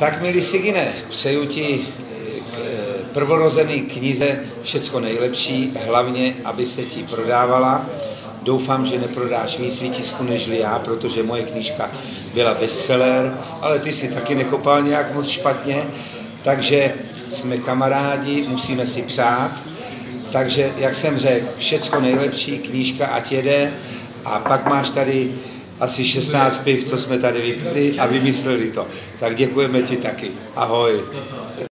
Tak, milí Sigine, přeju ti k eh, prvorozený knize všecko nejlepší, hlavně, aby se ti prodávala. Doufám, že neprodáš víc výtisku než já, protože moje knížka byla bestseller, ale ty si taky nekopal nějak moc špatně, takže jsme kamarádi, musíme si přát. Takže, jak jsem řekl, všecko nejlepší, knížka ať jede a pak máš tady asi 16 piv, co jsme tady vypili a vymysleli to. Tak děkujeme ti taky. Ahoj.